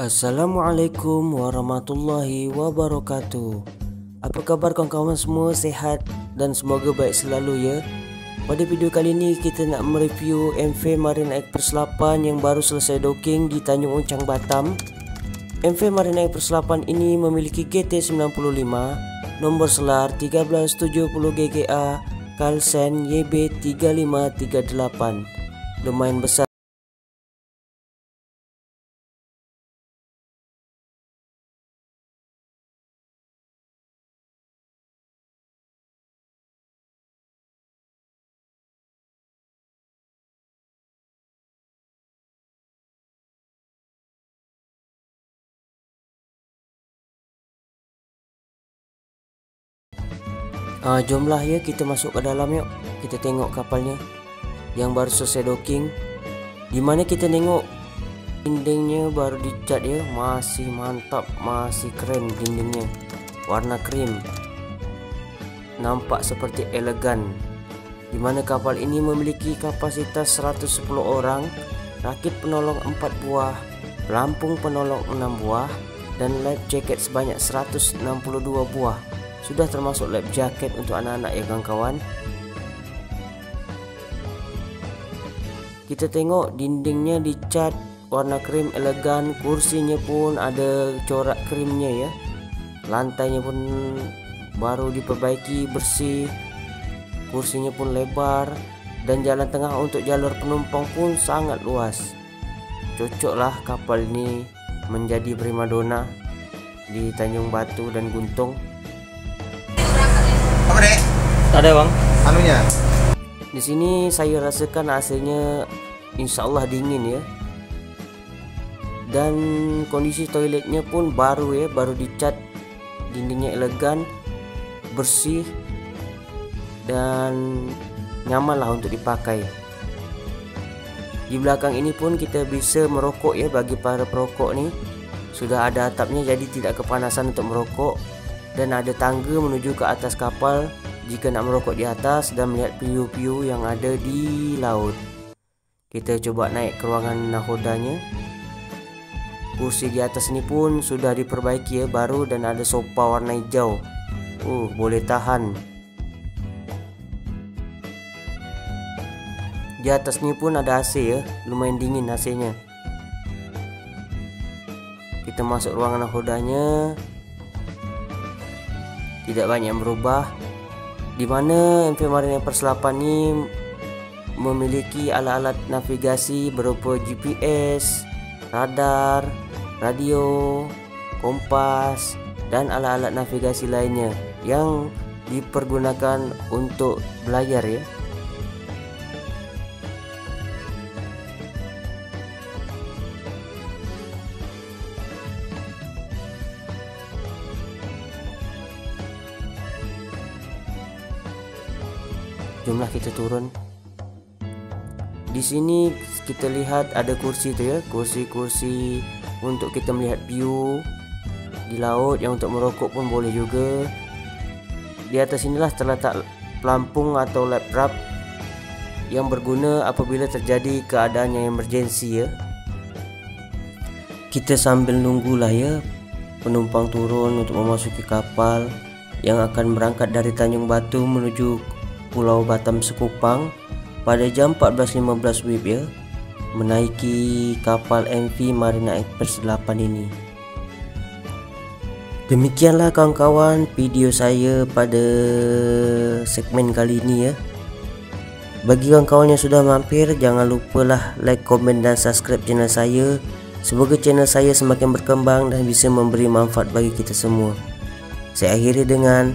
Assalamualaikum warahmatullahi wabarakatuh. Apa khabar kawan-kawan semua? Sehat dan semoga baik selalu ya. Pada video kali ini kita nak mereview MV Marine Express 8 yang baru selesai docking di Tanjung Uncang Batam. MV Marine Express 8 ini memiliki GT95 Nombor selar 1370 GGA Kalsen YB3538 Lumayan besar Uh, jomlah ya kita masuk ke dalam yuk. Kita tengok kapalnya yang baru selesai docking. Di mana kita tengok dindingnya baru dicat ya, masih mantap, masih keren dindingnya. Warna krim. Nampak seperti elegan. Di mana kapal ini memiliki kapasitas 110 orang, rakit penolong 4 buah, pelampung penolong 6 buah dan life jacket sebanyak 162 buah sudah termasuk lab jacket untuk anak-anak ya kawan-kawan. Kita tengok dindingnya dicat warna krim elegan kursinya pun ada corak krimnya ya. Lantainya pun baru diperbaiki bersih. Kursinya pun lebar dan jalan tengah untuk jalur penumpang pun sangat luas. Cocoklah kapal ini menjadi primadona di Tanjung Batu dan Guntung apa dek? Ada bang. Anunya? Di sini saya rasakan hasilnya insya Allah dingin ya. Dan kondisi toiletnya pun baru ya, baru dicat, dindingnya elegan, bersih dan nyaman lah untuk dipakai. Di belakang ini pun kita bisa merokok ya bagi para perokok nih. Sudah ada atapnya jadi tidak kepanasan untuk merokok dan ada tangga menuju ke atas kapal jika nak merokok di atas dan melihat piu-piu yang ada di laut. Kita coba naik ke ruangan nahodanya. Kursi di atas ini pun sudah diperbaiki ya baru dan ada sofa warna hijau. Uh, boleh tahan. Di atas ni pun ada AC ya, lumayan dingin AC-nya. Kita masuk ruangan nahodanya tidak banyak berubah di mana MP Marine Perselapan ini memiliki alat-alat navigasi berupa GPS, radar, radio, kompas dan alat-alat navigasi lainnya yang dipergunakan untuk belayar ya. Jumlah kita turun. Di sini kita lihat ada kursi tu ya kursi-kursi untuk kita melihat view di laut yang untuk merokok pun boleh juga. Di atas inilah terletak pelampung atau lap wrap yang berguna apabila terjadi keadaan yang emergensi ya. Kita sambil nunggulah ya penumpang turun untuk memasuki kapal yang akan berangkat dari Tanjung Batu menuju Pulau Batam Sekupang pada jam 14.15 WIB ya menaiki kapal MV Marina Express 8 ini. Demikianlah kawan-kawan video saya pada segmen kali ini ya. Bagi kawan-kawan yang sudah mampir jangan lupalah like, komen dan subscribe channel saya. Semoga channel saya semakin berkembang dan bisa memberi manfaat bagi kita semua. Saya akhiri dengan